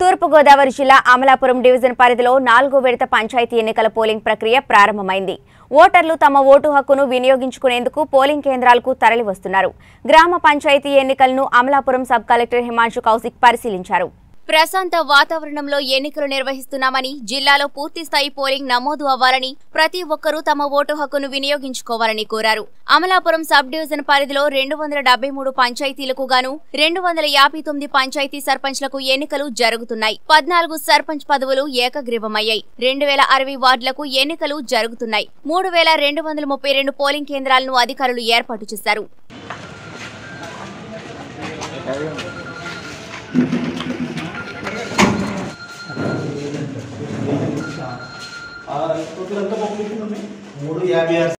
తూర్పుగోదావరి జిల్లా అమలాపురం డివిజన్ పరిధిలో నాలుగో విడత పంచాయతీ ఎన్నికల పోలింగ్ ప్రక్రియ ప్రారంభమైంది. ఓటర్లు తమ ఓటు హక్కును వినియోగించుకునేందుకు పోలింగ్ కేంద్రాలకు తరలివస్తున్నారు. గ్రామ పంచాయతీ ఎన్నికలను అమలాపురం సబ్ కలెక్టర్ హిమాంశు కౌశిక్ పరిశీలించారు. ప్రశాంత వాతావరణంలో ఎన్నికలు నిర్వహిస్తున్నామని జిల్లాలో పూర్తి స్థాయి పోలింగ్ నమోదు అవ్వాలని ప్రతి ఒక్కరూ తమ ఓటు హక్కును వినియోగించుకోవాలని కోరారు. అమలాపురం సబ్ డివిజన్ పరిధిలో రెండు వందల డెబ్బై మూడు పంచాయతీలకు గాను రెండు వందల యాభై తొమ్మిది పంచాయతీ సర్పంచ్లకు ఎన్నికలు జరుగుతున్నాయి. పద్నాలుగు సర్పంచ్ పదవులు ఏకగ్రీవమయ్యాయి. రెండు వేల అరవై వార్డులకు ఎన్నికలు జరుగుతున్నాయి. మూడు వేల రెండు వందల ముప్పై రెండు పోలింగ్ కేంద్రాలను అధికారులు ఏర్పాటు చేశారు. టోటల్ ఎంత పాపులేషన్ ఉంది మూడు యాభై ఆరు